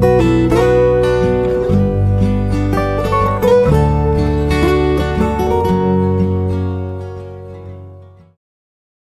Música